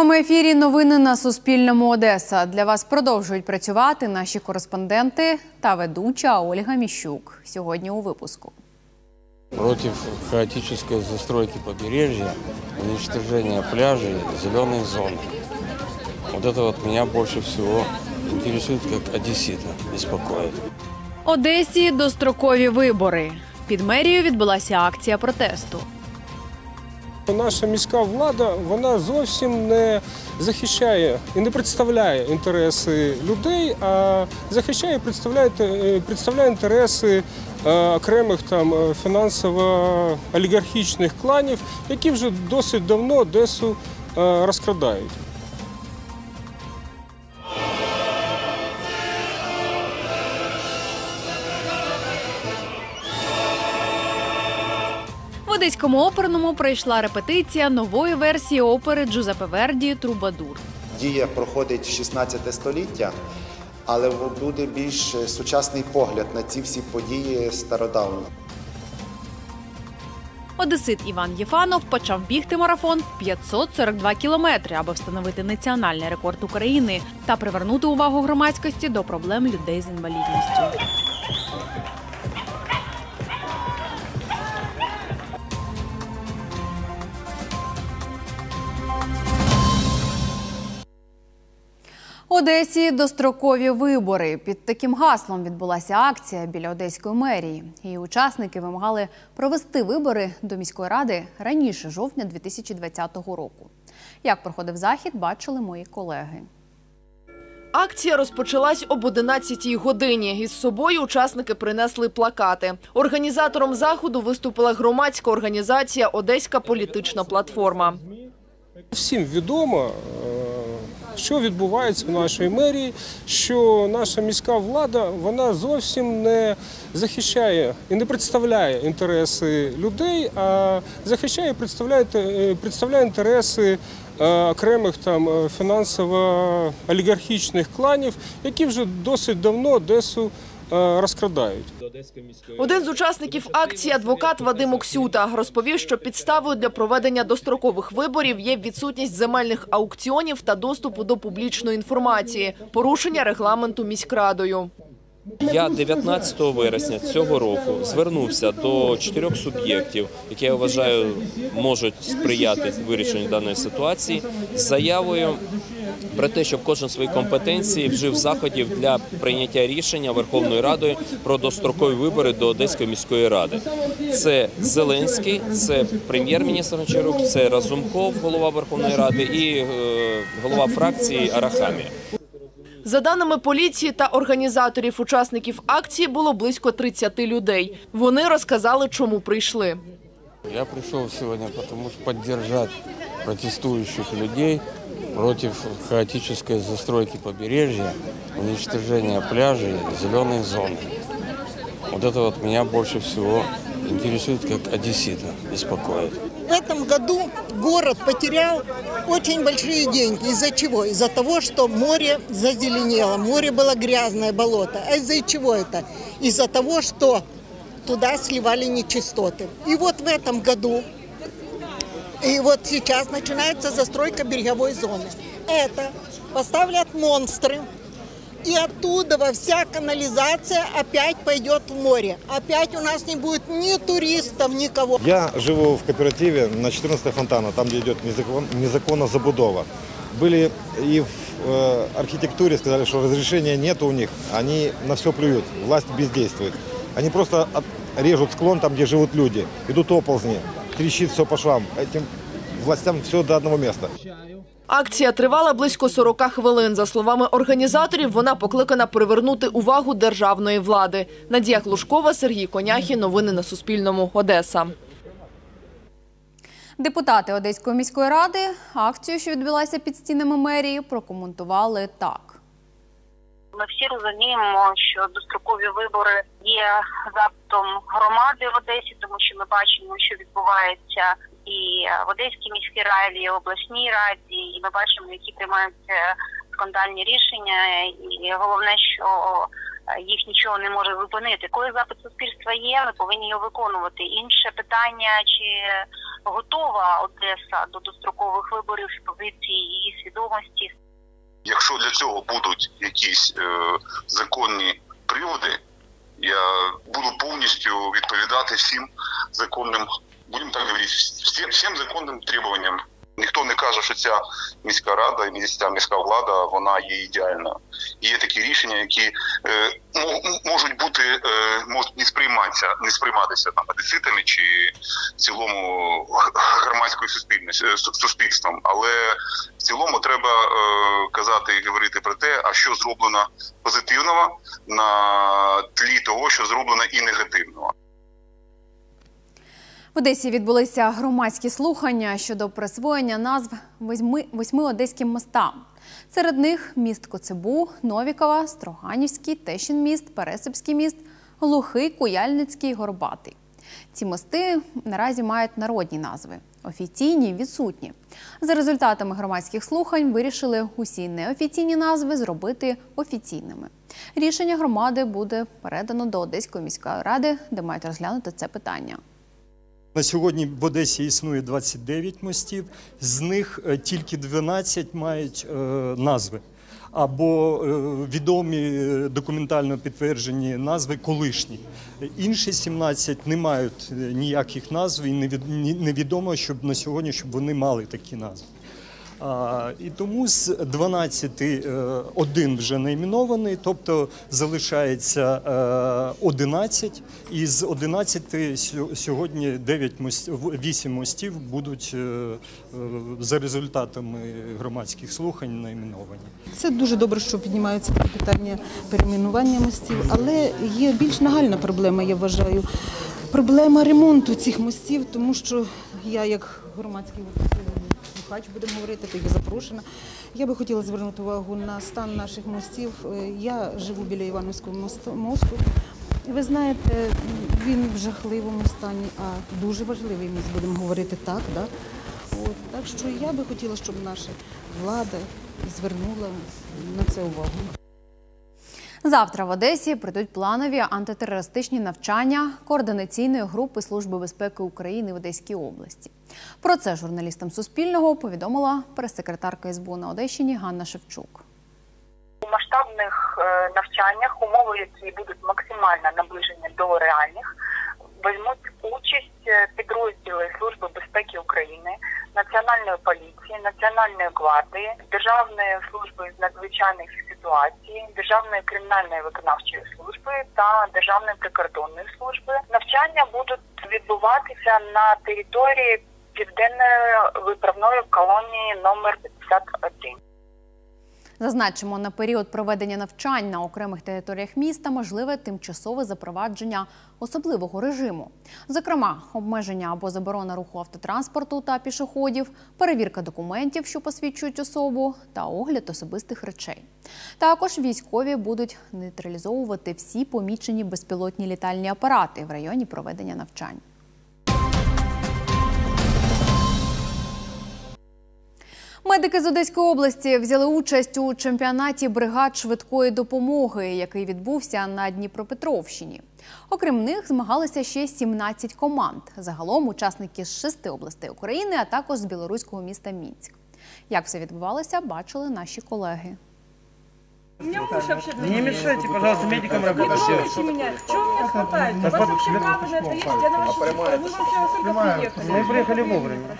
прямому ефірі новини на Суспільному Одеса. Для вас продовжують працювати наші кореспонденти та ведуча Ольга Міщук. Сьогодні у випуску. Против хаотической застройки побережья, уничтожения пляжей, зеленых зон. Вот это вот меня больше всего интересует, как одессита беспокоит. Одесі дострокові вибори. Під мерією відбулася акція протесту. Наша міська влада вона зовсім не захищає і не представляє інтереси людей, а захищає і представляє, е, представляє інтереси е, окремих там е, фінансово-олігархічних кланів, які вже досить давно Одесу розкрадають. Одеському оперному пройшла репетиція нової версії опери Джузеппе Верді Трубадур. Дія проходить 16 століття, але буде більш сучасний погляд на ці всі події стародавно. Одесит Іван Єфанов почав бігти марафон в 542 кілометри, аби встановити національний рекорд України та привернути увагу громадськості до проблем людей з інвалідністю. Одесі дострокові вибори. Під таким гаслом відбулася акція біля одеської мерії. Її учасники вимагали провести вибори до міської ради раніше жовтня 2020 року. Як проходив захід, бачили мої колеги. Акція розпочалась об 11-й годині. Із собою учасники принесли плакати. Організатором заходу виступила громадська організація Одеська політична платформа. Всім відомо, е, що відбувається в нашій мерії, що наша міська влада вона зовсім не захищає і не представляє інтереси людей, а захищає представляє, е, представляє інтереси е, окремих там е, фінансово-олігархічних кланів, які вже досить давно Одесу розкрадають. Один з учасників акції, адвокат Вадим Оксюта, розповів, що підставою для проведення дострокових виборів є відсутність земельних аукціонів та доступу до публічної інформації, порушення регламенту міськрадою. Я 19 вересня цього року звернувся до чотирьох суб'єктів, які я вважаю можуть сприяти вирішенню даної ситуації, з заявою про те, щоб кожен свої компетенції вжив заходів для прийняття рішення Верховною Радою про дострокові вибори до Одеської міської ради. Це Зеленський, це прем'єр-міністр Гончарук, це Разумков, голова Верховної Ради, і е, голова фракції Арахамія. За даними поліції та організаторів учасників акції, було близько 30 людей. Вони розказали, чому прийшли. Я пришел сегодня, потому что поддержать протестующих людей против хаотической застройки побережья, уничтожения пляжей, зеленых зон. Вот это вот меня больше всего интересует, как одессита беспокоит. В этом году город потерял очень большие деньги. Из-за чего? Из-за того, что море зазеленело, море было грязное, болото. А из-за чего это? Из-за того, что туда сливали нечистоты. И вот в этом году, и вот сейчас начинается застройка береговой зоны. Это поставлят монстры, и оттуда во вся канализация опять пойдет в море. Опять у нас не будет ни туристов, никого. Я живу в кооперативе на 14 фонтана, там, где идет незакон, незаконно забудова. Были и в э, архитектуре сказали, что разрешения нет у них, они на все плюют, власть бездействует. Они просто от- режут склон там, где живут люди, идут оползни, трещит все по швам. Этим властям все до одного места. Акція тривала близько 40 хвилин. За словами організаторів, вона покликана привернути увагу державної влади. Надія Клушкова, Сергій Коняхі. Новини на Суспільному. Одеса. Депутати Одеської міської ради акцію, що відбулася під стінами мерії, прокоментували так. Ми всі розуміємо, що дострокові вибори є запитом громади в Одесі, тому що ми бачимо, що відбувається і в Одеській міській раді, і обласній раді, і ми бачимо, які приймаються скандальні рішення. І головне, що е, їх нічого не може зупинити. Коли запит суспільства є, ми повинні його виконувати. Інше питання, чи готова Одеса до дострокових виборів з позиції її свідомості, Якщо для цього будуть якісь е, законні приводи, я буду повністю відповідати всім законним, будемо так говорити, всім, всім законним требуванням. Ніхто не каже, що ця міська рада і ця міська влада вона є ідеальна. Є такі рішення, які е, можуть бути, е, можуть не сприйматися, не сприйматися там одеситами чи в цілому громадською е, суспільством. Але в цілому треба е, казати і говорити про те, а що зроблено позитивного на тлі того, що зроблено і негативного. В Одесі відбулися громадські слухання щодо присвоєння назв восьми, одеським мостам. Серед них міст Коцебу, Новікова, Строганівський, Тещин міст, Пересипський міст, Глухий, Куяльницький, Горбатий. Ці мости наразі мають народні назви. Офіційні відсутні. За результатами громадських слухань вирішили усі неофіційні назви зробити офіційними. Рішення громади буде передано до Одеської міської ради, де мають розглянути це питання. На сьогодні в Одесі існує 29 мостів, з них е, тільки 12 мають е, назви. Або е, відомі документально підтверджені назви колишні. Інші 17 не мають ніяких назв і невідомо, щоб на сьогодні щоб вони мали такі назви. І тому з 12 е, один вже найменований, тобто залишається е, 11, і з 11 сьо- сьогодні 9 мостів, 8 мостів будуть е, е, за результатами громадських слухань найменовані. Це дуже добре, що піднімаються такі питання перейменування мостів, але є більш нагальна проблема, я вважаю. Проблема ремонту цих мостів, тому що я, як громадський слухач, будемо говорити, тобі запрошена. Я би хотіла звернути увагу на стан наших мостів. Е, Я живу біля Івановського мосту. Ви знаєте, він в жахливому стані, а дуже важливий міст, будемо говорити так. Да? От, так що я би хотіла, щоб наша влада звернула на це увагу. Завтра в Одесі прийдуть планові антитерористичні навчання координаційної групи Служби безпеки України в Одеській області. Про це журналістам Суспільного повідомила прес-секретарка СБУ на Одещині Ганна Шевчук. У масштабних е, навчаннях умови, які будуть максимально наближені до реальних, візьмуть участь е, підрозділи Служби безпеки України, Національної поліції, Національної гвардії, Державної служби з надзвичайних ситуацій, Державної кримінальної виконавчої служби та Державної прикордонної служби. Навчання будуть відбуватися на території південної виправної колонії номер 51. Зазначимо, на період проведення навчань на окремих територіях міста можливе тимчасове запровадження особливого режиму, зокрема, обмеження або заборона руху автотранспорту та пішоходів, перевірка документів, що посвідчують особу, та огляд особистих речей. Також військові будуть нейтралізовувати всі помічені безпілотні літальні апарати в районі проведення навчань. Медики з Одеської області взяли участь у чемпіонаті бригад швидкої допомоги, який відбувся на Дніпропетровщині. Окрім них змагалися ще 17 команд. Загалом учасники з шести областей України, а також з білоруського міста Мінськ. Як все відбувалося, бачили наші колеги. Не мешайте, пожалуйста, медикам работать. Не трогайте меня. Чего меня хватает? У вас вообще право на это есть? Я на вашу сторону. Вы вообще только приехали. Мы приехали вовремя.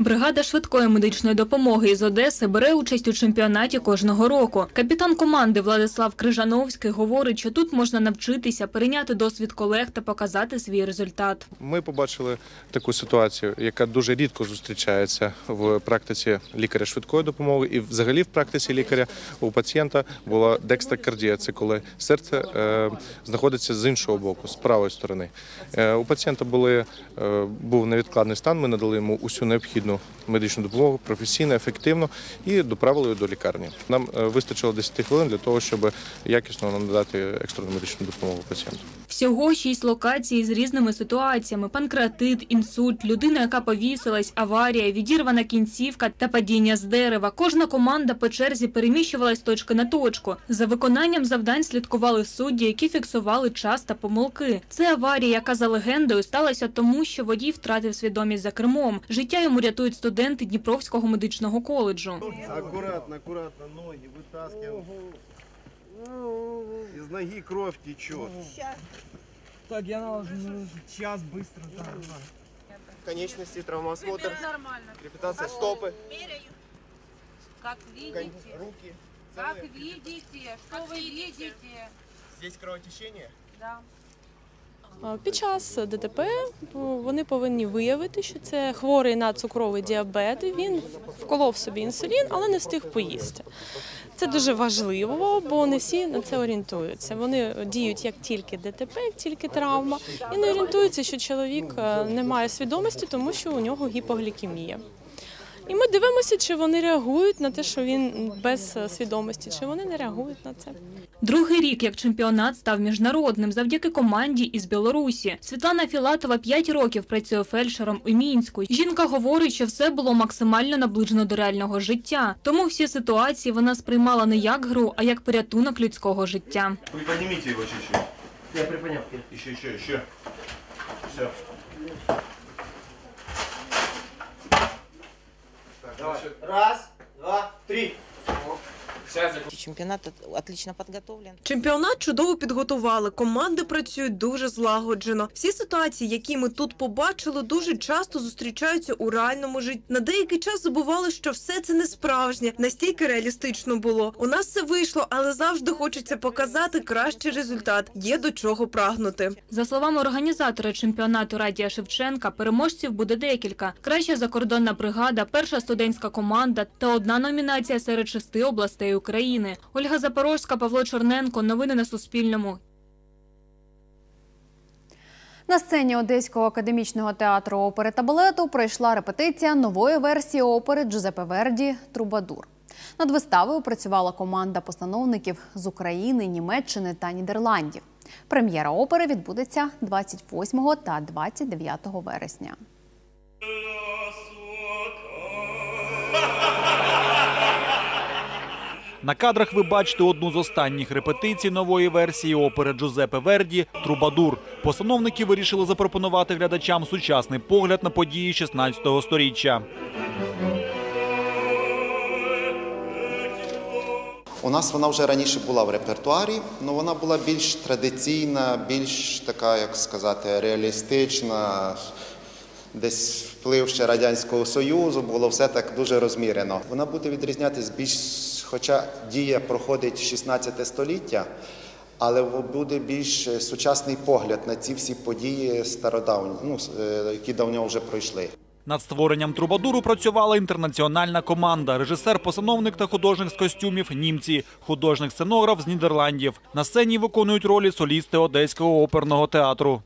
Бригада швидкої медичної допомоги із Одеси бере участь у чемпіонаті кожного року. Капітан команди Владислав Крижановський говорить, що тут можна навчитися, перейняти досвід колег та показати свій результат. Ми побачили таку ситуацію, яка дуже рідко зустрічається в практиці лікаря швидкої допомоги, і взагалі в практиці лікаря у пацієнта була декстрокардія. Це коли серце е, знаходиться з іншого боку, з правої сторони. Е, у пацієнта були, е, був невідкладний стан. Ми надали йому усю необхідну медичну допомогу професійно, ефективно і доправили її до лікарні. Нам е, вистачило 10 хвилин для того, щоб якісно надати екстрену медичну допомогу пацієнту. Всього шість локацій з різними ситуаціями: панкреатит, інсульт, людина, яка повісилась, аварія, відірвана кінцівка та падіння з дерева. Кожна команда по черзі переміщувалась точки на точку. За виконанням завдань слідкували судді, які фіксували час та помилки. Це аварія, яка за легендою сталася тому, що водій втратив свідомість за кермом. Життя йому рятують студенти Дніпровського медичного коледжу. Аккуратно, аккуратно, ноги вытаскиваем. Из ноги кровь течет. Так, я наложу час быстро. Да, Конечности, травмоосмотр. Репутация стопы. Как видите. Руки. Как видите. Что вы видите? Здесь кровотечение? Да. Під час ДТП вони повинні виявити, що це хворий на цукровий діабет. Він вколов собі інсулін, але не встиг поїсти. Це дуже важливо, бо не всі на це орієнтуються. Вони діють як тільки ДТП, як тільки травма, і не орієнтуються, що чоловік е, не має свідомості, тому що у нього гіпоглікемія. І ми дивимося, чи вони реагують на те, що він без е, свідомості, чи вони не реагують на це. Другий рік як чемпіонат став міжнародним завдяки команді із Білорусі. Світлана Філатова 5 років працює фельдшером у Мінську. Жінка говорить, що все було максимально наближено до реального життя. Тому всі ситуації вона сприймала не як гру, а як порятунок людського життя. Приподнимите его чуть-чуть. Я приподнял. Еще, еще, еще. Все. Давай. Раз, два, три. Чемпионат отлично подготовлен. Чемпіонат чудово підготували. Команди працюють дуже злагоджено. Всі ситуації, які ми тут побачили, дуже часто зустрічаються у реальному житті. На деякий час забували, що все це не справжнє, настільки реалістично було. У нас все вийшло, але завжди хочеться показати кращий результат. Є до чого прагнути. За словами організатора чемпіонату Радія Шевченка, переможців буде декілька: краща закордонна бригада, перша студентська команда та одна номінація серед шести областей України. Ольга Запорожська, Павло Чорненко. Новини на Суспільному. На сцені Одеського академічного театру опери та балету пройшла репетиція нової версії опери Джузеппе Верді Трубадур. Над виставою працювала команда постановників з України, Німеччини та Нідерландів. Прем'єра опери відбудеться 28 та 29 вересня. На кадрах ви бачите одну з останніх репетицій нової версії опери Джузеппе Верді Трубадур. Постановники вирішили запропонувати глядачам сучасний погляд на події 16 століття. У нас вона вже раніше була в репертуарі, але вона була більш традиційна, більш така, як сказати, реалістична. Десь вплив ще Радянського Союзу, було все так дуже розмірено. Вона буде відрізнятися більш, хоча дія проходить 16 століття, але буде більш сучасний погляд на ці всі події стародавні, ну, е, які давно вже пройшли. Над створенням Трубадуру працювала інтернаціональна команда, режисер, постановник та художник з костюмів німці, художник сценограф з Нідерландів. На сцені виконують ролі солісти Одеського оперного театру.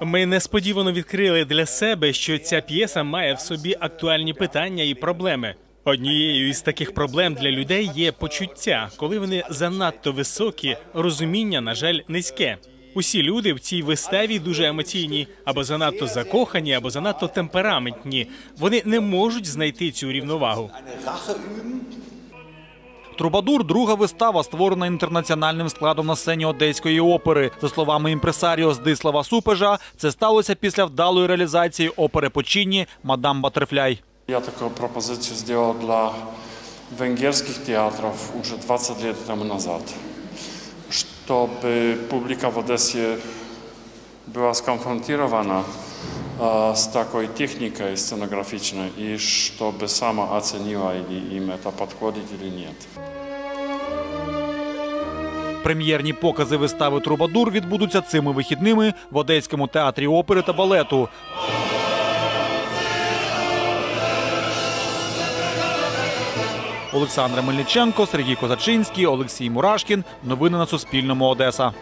Ми несподівано відкрили для себе, що ця п'єса має в собі актуальні питання і проблеми. Однією із таких проблем для людей є почуття, коли вони занадто високі, розуміння, на жаль, низьке. Усі люди в цій виставі дуже емоційні, або занадто закохані, або занадто темпераментні. Вони не можуть знайти цю рівновагу. Трубадур друга вистава, створена інтернаціональним складом на сцені Одеської опери. За словами імпресаріо Здислава Супежа, це сталося після вдалої реалізації опери Почині Мадам Батерфляй. Я такую пропозицию сделал для венгерских театров уже 20 лет тому назад, чтобы публика в Одессе была сконфронтирована э, с такой техникой сценографичной и чтобы сама оценила, или им это подходит или нет. Прем'єрні покази вистави Трубадур відбудуться цими вихідними в Одеському театрі опери та балету. Олександр Мельниченко, Сергій Козачинський, Олексій Мурашкін. Новини на Суспільному. Одеса.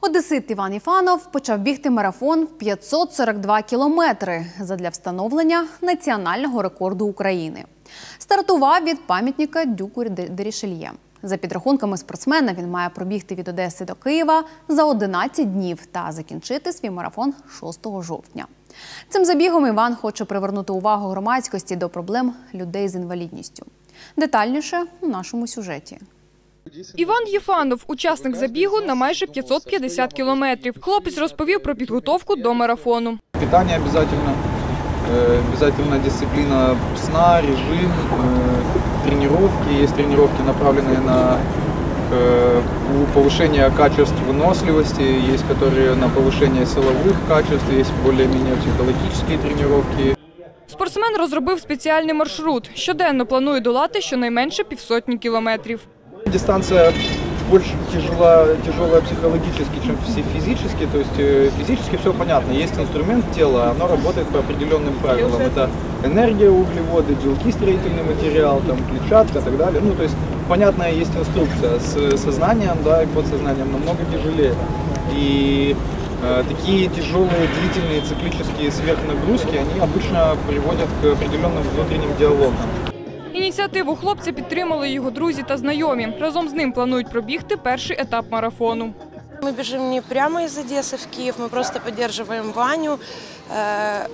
Одесит Іван Іфанов почав бігти марафон в 542 кілометри задля встановлення національного рекорду України. Стартував від пам'ятника Дюку Дерішельє. За підрахунками спортсмена, він має пробігти від Одеси до Києва за 11 днів та закінчити свій марафон 6 жовтня. Цим забігом Іван хоче привернути увагу громадськості до проблем людей з інвалідністю. Детальніше у нашому сюжеті. Іван Єфанов – учасник забігу на майже 550 кілометрів. Хлопець розповів про підготовку до марафону. Питание обязательно, э, обязательно дисциплина сна, режим, э, тренировки. Есть тренировки, направленные на э, повышение качеств выносливости, есть которые на повышение силовых качеств, есть более-менее психологические тренировки. Спортсмен розробив спеціальний маршрут. Щоденно планує долати щонайменше півсотні кілометрів. Дистанция больше тяжела, тяжелая психологически, чем физи- физически. То есть э, физически все понятно. Есть инструмент тела, оно работает по определенным правилам. Это энергия, углеводы, белки, строительный материал, там, клетчатка и так далее. Ну, то есть понятная есть инструкция. С сознанием, да, и подсознанием намного тяжелее. И э, такие тяжелые, длительные циклические сверхнагрузки, они обычно приводят к определенным внутренним диалогам. Ініціативу хлопця підтримали його друзі та знайомі. Разом з ним планують пробігти перший етап марафону. Мы бежим не прямо из Одессы в Киев, мы просто поддерживаем Ваню. Э,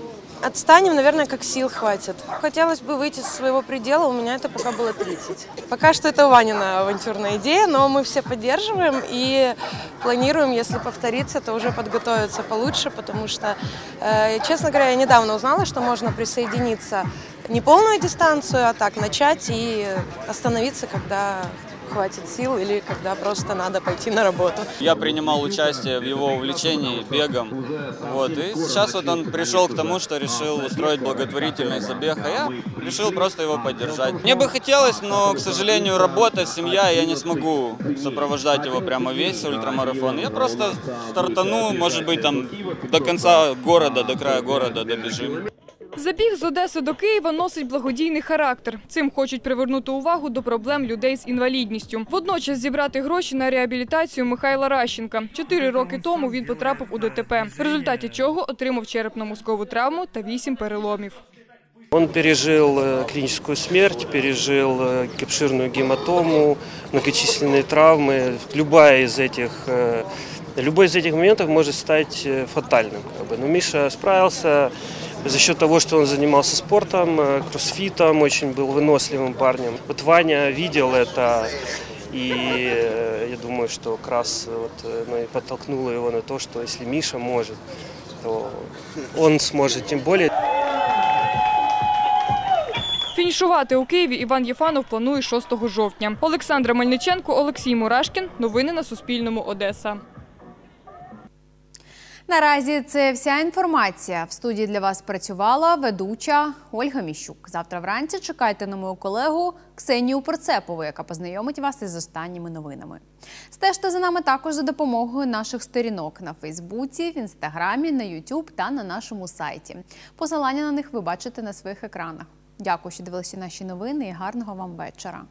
Отстанем, наверное, как сил хватит. Хотелось бы выйти со своего предела, у меня это пока было 30. Пока что это Ванина авантюрная идея, но мы все поддерживаем и планируем, если повторится, то уже подготовиться получше, потому что, э, честно говоря, я недавно узнала, что можно присоединиться не полную дистанцию, а так начать и остановиться, когда хватит сил или когда просто надо пойти на работу. Я принимал участие в его увлечении бегом. Вот. И сейчас вот он пришел к тому, что решил устроить благотворительный забег, а я решил просто его поддержать. Мне бы хотелось, но, к сожалению, работа, семья, я не смогу сопровождать его прямо весь ультрамарафон. Я просто стартану, может быть, там до конца города, до края города добежим. Забіг з Одеси до Києва носить благодійний характер. Цим хочуть привернути увагу до проблем людей з інвалідністю. Водночас зібрати гроші на реабілітацію Михайла Ращенка. Чотири роки тому він потрапив у ДТП, в результаті чого отримав черепно-мозкову травму та вісім переломів. Он пережил э, клиническую смерть, пережил э, обширную гематому, многочисленные травмы. Любая из этих, э, любой из этих моментов может стать э, фатальным. как бы. Но Миша справился за счет того, что он занимался спортом, э, кроссфитом, очень был выносливым парнем. Вот Ваня видел это, и э, я думаю, что как раз вот, э, ну, и подтолкнуло его на то, что если Миша может, то он сможет тем более. Фінішувати у Києві Іван Єфанов планує 6 жовтня. Олександра Мельниченко, Олексій Мурашкін. Новини на Суспільному. Одеса. Наразі це вся інформація. В студії для вас працювала ведуча Ольга Міщук. Завтра вранці чекайте на мою колегу Ксенію Порцепову, яка познайомить вас із останніми новинами. Стежте за нами також за допомогою наших сторінок на Фейсбуці, в Інстаграмі, на Ютуб та на нашому сайті. Посилання на них ви бачите на своїх екранах. Дякую, що дивилися наші новини і гарного вам вечора.